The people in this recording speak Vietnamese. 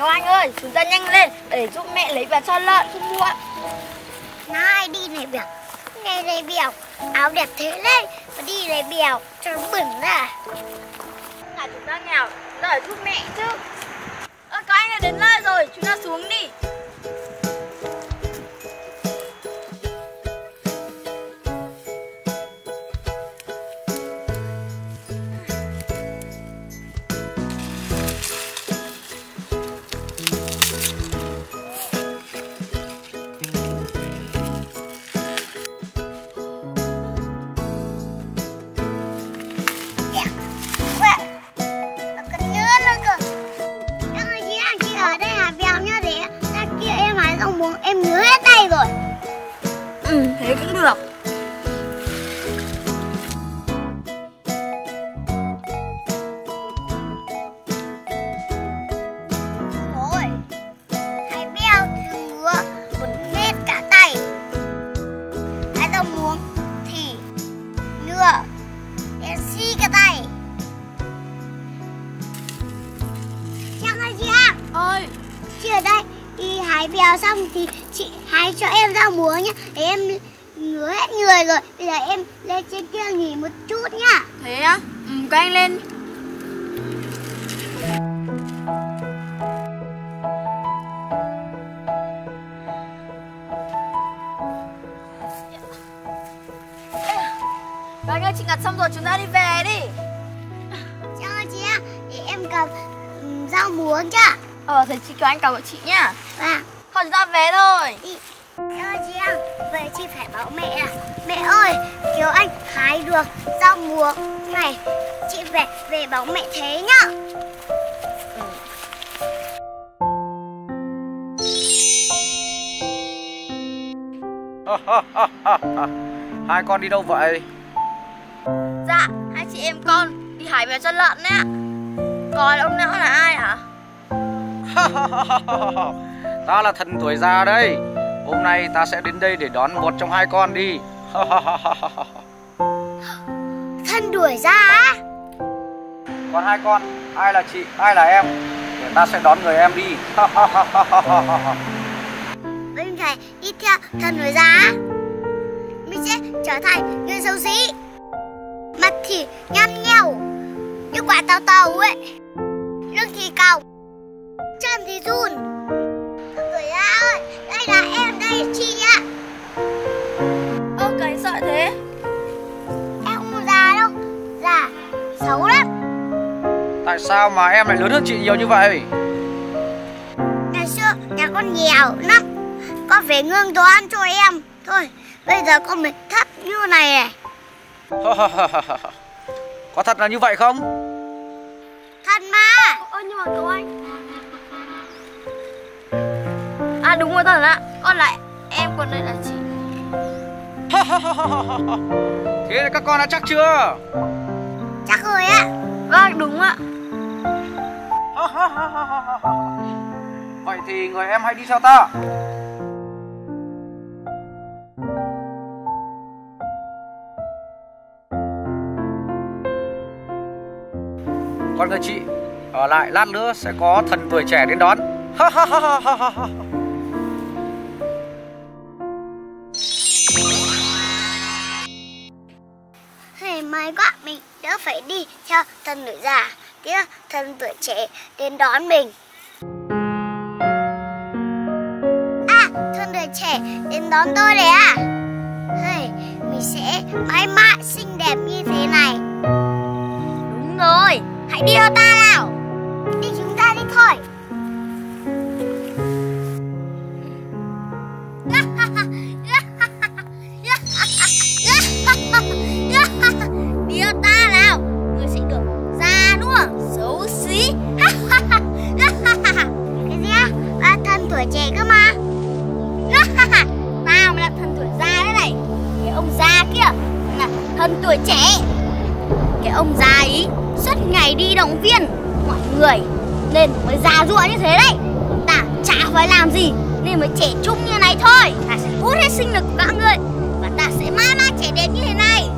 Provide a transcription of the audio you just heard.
Cháu anh ơi, chúng ta nhanh lên để giúp mẹ lấy vào cho lợn không muộn. Này đi này bèo Này này bèo Áo đẹp thế đấy Mà đi này bèo Cho nó bẩn ra Là chúng ta nghèo, phải giúp mẹ chứ. Ơ, các anh đã đến nơi rồi, chúng ta xuống đi. Rồi Ừ, thế cũng được. Xong thì chị hái cho em rau muống nhá Để em ngứa hết người rồi Bây giờ em lên trên kia nghỉ một chút nhá thế á? Ừ, các anh lên. Anh ơi, chị ngặt xong rồi, chúng ta đi về đi. Chào ơi chị ạ Để em cầm ừm, rau muống chưa Ờ, thế chị kêu anh cầm của chị nhá. Vâng Chúng ta về thôi. Chào ơi chị ạ Vậy chị phải bảo mẹ à Mẹ ơi Kiều Anh hái được rau muống này Chị về về bảo mẹ thế nhá Hai con đi đâu vậy? Dạ, hai chị em con đi hái về cho lợn đấy ạ. Còn ông não là ai hả? ta là thần tuổi già đây. Hôm nay ta sẽ đến đây để đón một trong hai con đi. Thân đuổi ra á Còn hai con, ai là chị, ai là em? Để ta sẽ đón người em đi. Bên thầy đi theo thân đuổi ra á Mình sẽ trở thành người xấu xí Mặt thì nhăn nheo Như quả tàu tàu ấy. Lưng thì còng Chân thì run Tại sao mà em lại lớn hơn chị nhiều như vậy? Ngày xưa nhà con nghèo lắm Con phải ngương toán cho em Thôi bây giờ con mới thấp như này này Có thật là như vậy không? Thật mà Ơ, nhưng mà cậu anh. À đúng rồi thật ạ. Con lại em còn đây là chị. Thế các con đã chắc chưa? Chắc rồi ạ Vâng, đúng ạ. Vậy thì người em hãy đi theo ta. Con người chị, Ở lại lát nữa sẽ có thần tuổi trẻ đến đón. Hay may quá, mình đỡ phải đi theo thần nữ già. Kia thân tuổi trẻ đến đón mình. À thân tuổi trẻ đến đón tôi đấy à? Hey, mình sẽ mãi mãi xinh đẹp như thế này. Đúng rồi, hãy đi theo ta nào. Xấu. Cái gì á? À, thân tuổi trẻ cơ mà Tao mới là thân tuổi già đấy này. Cái ông già kia là thân tuổi trẻ. Cái ông già ấy suốt ngày đi động viên mọi người nên mới già rụa như thế đấy. Ta chả phải làm gì nên mới trẻ trung như này thôi. Ta sẽ hút hết sinh lực của các người và ta sẽ mãi mãi trẻ đẹp như thế này.